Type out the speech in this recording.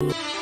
you.